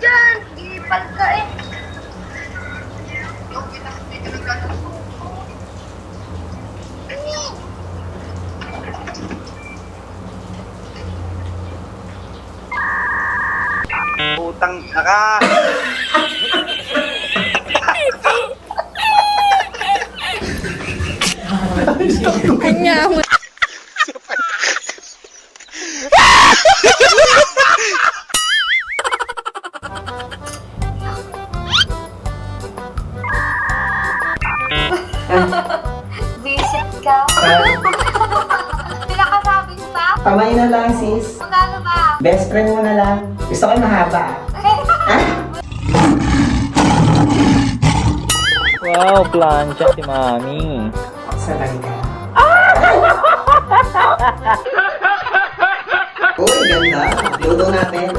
dyan! Ipal ka eh. Utang na ka. Kanya mo. Na lang, sis. Magkano ba? Best friend mo na lang. Gusto ko mahaba. ah. Wow, plancha si Mami. Sa langga. Uy, ganda. Luto natin.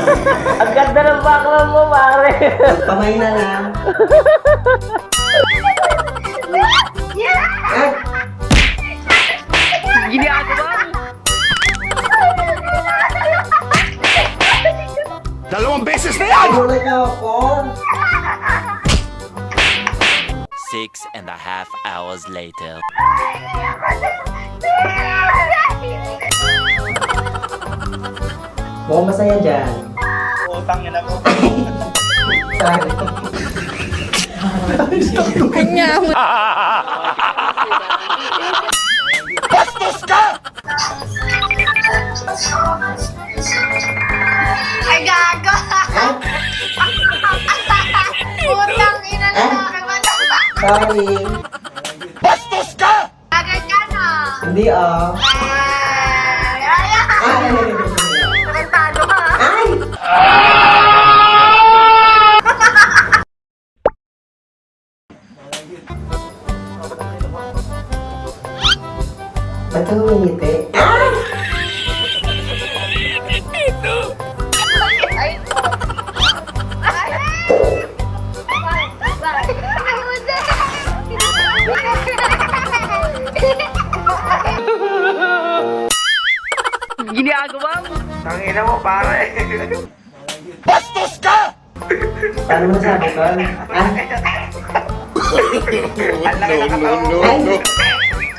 Ang ganda ng background mo, pare. Kamay na lang. Yeah! Ay, beses na ako. Six and a half hours later. Mukhang masaya dyan. Utang na mo. Sorry. Kanya mo. Sorry. Agad ka na. Hindi ah. Ay, ay! Tarantado ka. Ay! Ba't ka humingiti? Ay. Ginagawa mo. Tangina mo, pare. Paano mo nasabi ko? Ah? Ang laki na katawa mo. Ay!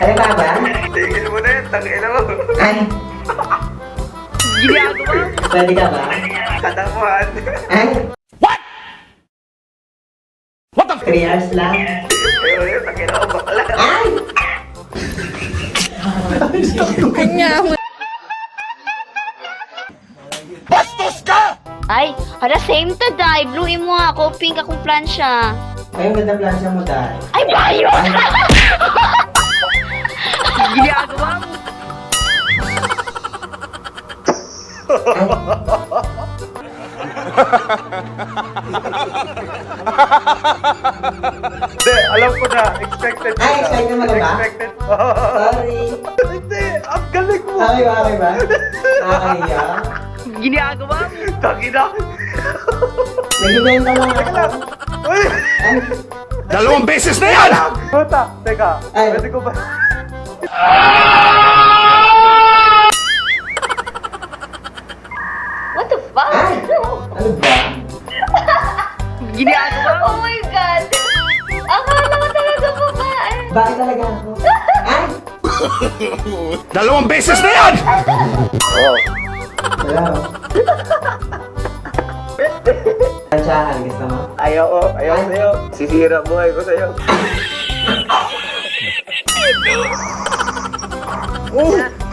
Ano ba ba? Tigil mo na yun, tangina mo. Ay! Ginagawa mo. Pwede ka ba? Katamuhan. Ay! What? What the? 3 hours lang. Ayun, yun, tangina mo, bakla. Ay! Kanya mo. Ay, hala same to die. Bluein mo ako. Pink akong plansya. Ay, ang ganda plansya mo dahil. Ay, bayo! Ginagawa mo. Hindi, alam ko na. Expected Ay, na. expected mo na ba? Expected. Sorry. Hindi, ang galing mo. Okay ba? Okay ba? Nakakahiya. Ginagawa mo. Tangina. Nagbibenta lang ako. Dalawang beses na yan! Puta, teka. Ay. Pwede ko ba? What the fuck? Ay! Ano ba? Ginagawa mo. Oh my God! Akala ko talaga babae. Bakit talaga ako? Ay! Dalawang beses na yan! Wala. Plansyahan, gusto mo? Ayaw ko, ayaw Ay. sa'yo. Sisira buhay ko sa'yo.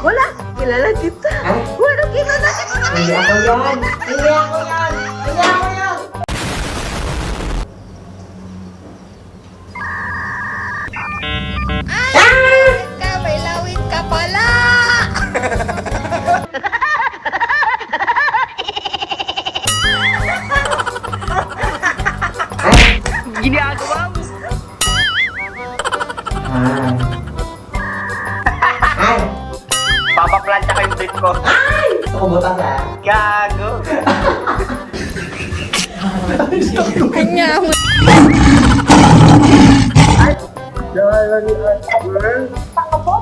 Wala. Kilala kita. Ay! Wala kilala kita. Hindi ako yan! Hindi ako yan! Hindi ako yan! Ka, may lawin ka pala. Ay! Ay! Papaplanta ko yung ko. Gusto ko butas ah. Gago. Kanya mo.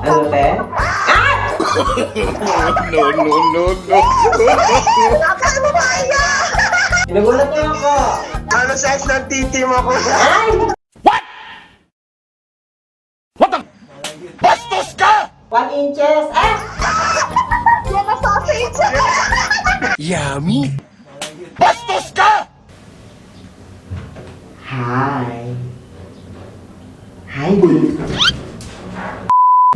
Ano, te? Nagulat niyo ako. Ano size ng titi mo, kuya? Ay! What the? Bastos ka! One inches. Ah! Yan ang sausage. Yummy! Bastos ka! Hi. Hi, babe.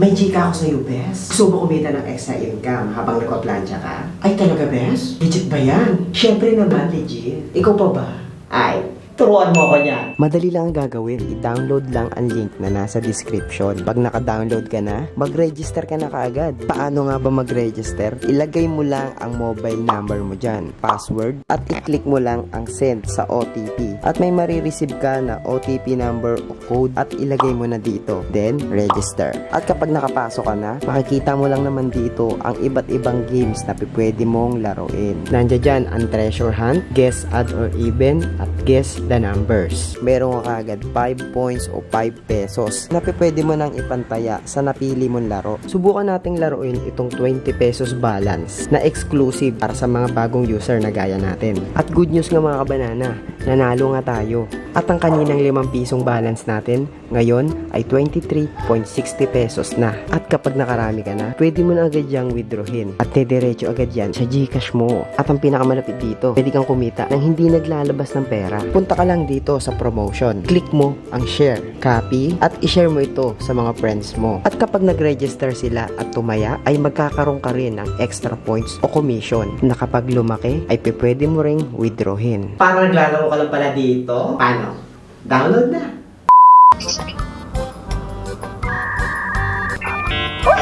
May chika ako sa'yo, Bes. Gusto mo kumita ng extra income habang nagpa-plancha ka? Ay, talaga, Bes? Legit ba yan? Siyempre naman, legit. Ikaw pa ba? Ay, turuan mo ako niyan. Madali lang ang gagawin. I-download lang ang link na nasa description. Pag naka-download ka na, mag-register ka na kaagad. Paano nga ba mag-register? Ilagay mo lang ang mobile number mo dyan, password, at i-click mo lang ang send sa OTP. At may marireceive ka na OTP number o code at ilagay mo na dito. Then, register. At kapag nakapasok ka na, makikita mo lang naman dito ang iba't ibang games na pwede mong laruin. Nandiyan dyan ang treasure hunt, guess odd or even, at guess the numbers. Meron ka agad 5 points o 5 pesos na pwede mo nang ipantaya sa napili mong laro. Subukan nating laruin itong 20 pesos balance na exclusive para sa mga bagong user na gaya natin. At good news nga mga kabanana, nanalo nga tayo. At ang kaninang 5 pisong balance natin, ngayon ay 23.60 pesos na. At kapag nakarami ka na, pwede mo na agad yung withdrawin. At dediretso agad yan sa Gcash mo. At ang pinakamalapit dito, pwede kang kumita nang hindi naglalabas ng pera. Punta ka lang dito sa promotion. Click mo ang share, copy, at i-share mo ito sa mga friends mo. At kapag nag-register sila at tumaya, ay magkakaroon ka rin ng extra points o commission na kapag lumaki, ay pwede mo ring withdrawin. Parang naglalaro ka lang pala dito? Paano? Download na!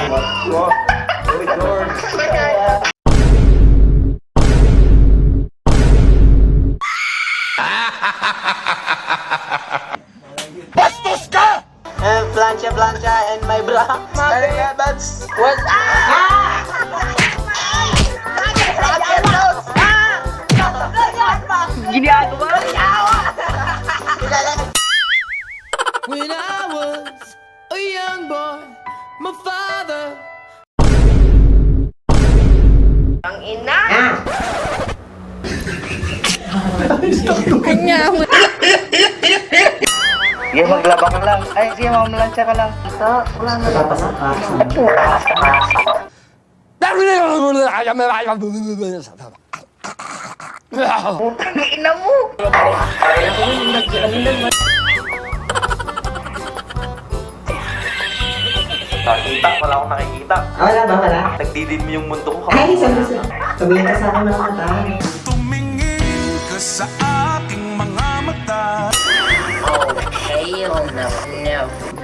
Bastos and my bra. Talaga, that's what Ginagawa mo? When I was a young boy, my father Ang ina. Ah! Kanya mo. Sige, maglabang ka lang. Ay, sige, mamalansya ka lang. Papasak ka. Ang ina mo. Nakita, wala akong nakikita. Ah, wala ba? Wala? Nagdidim yung mundo ko. Ay, sabi sa... Tumingin ka sa akin ng mata.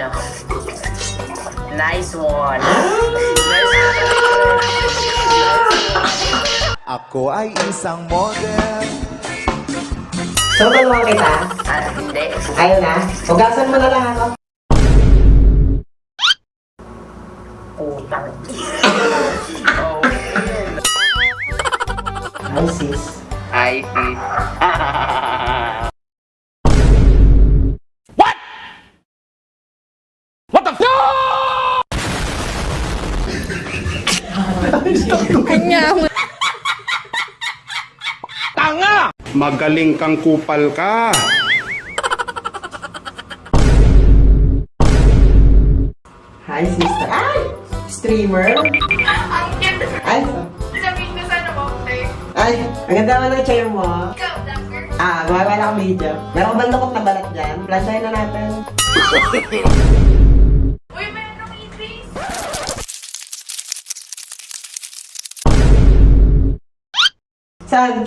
No. No. Nice one. Ako ay isang model So, tulungan kita? Ah, hindi. Ayaw na? Hugasan mo na lang ako. Putang. Ay, sis. Ay, sis. What the f***? Kanya mo. Tanga! Magaling kang kupal ka. Hi, sister. Ay! Streamer? Ang cute. Ay, Sabihin ko sana mo, okay? ay, ang ganda naman ng chair mo. Ikaw, Dusker. Ah, gumagawa akong video. Meron bang lukot na balat dyan? Plansyahin na natin. Uy, meron kang Idris. Saan?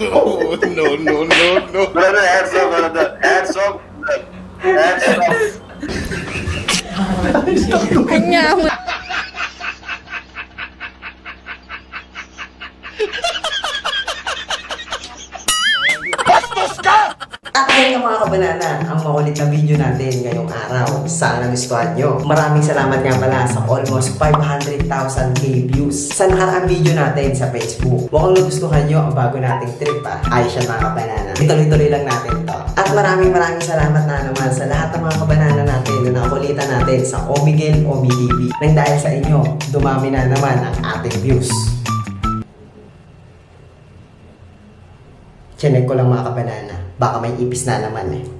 oh no no no no! No no, hands up, hands up, hands up. At ayun nga mga kabanana, ang makulit na video natin ngayong araw. Sana nagustuhan nyo. Maraming salamat nga pala sa almost 500,000k views sa nakaraang video natin sa Facebook. Mukhang nagustuhan nyo ang bago nating trip ha. Ayos yan mga kabanana. Ituloy-tuloy lang natin to. At maraming maraming salamat na naman sa lahat ng mga kabanana natin na nakakulitan natin sa Omigel Omidb. Nang dahil sa inyo, dumami na naman ang ating views. Chinek ko lang mga kabanana. Baka may ipis na naman eh.